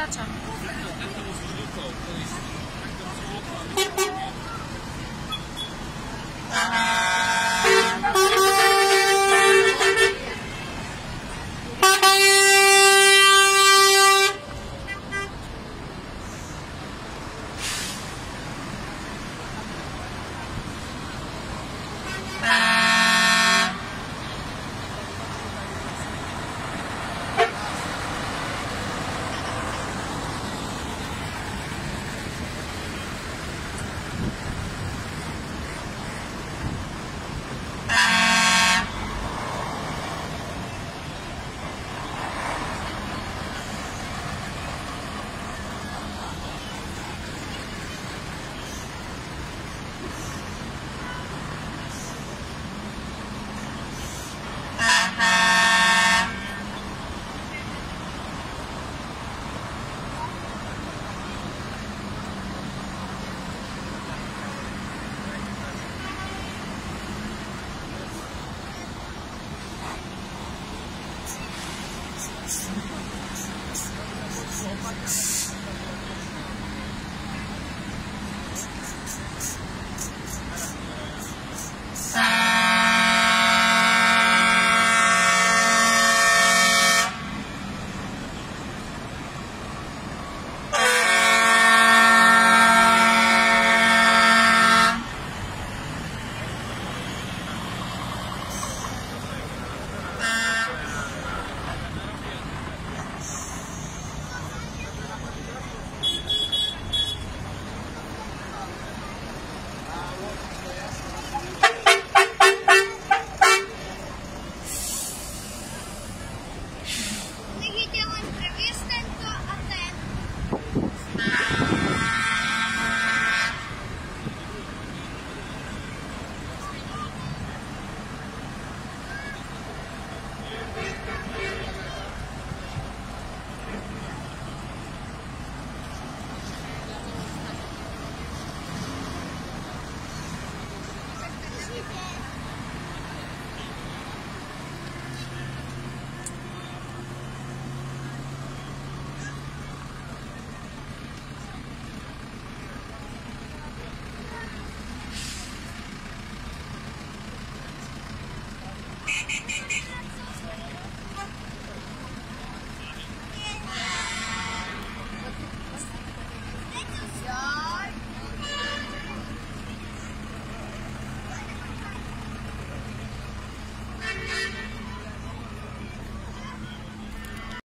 borracha.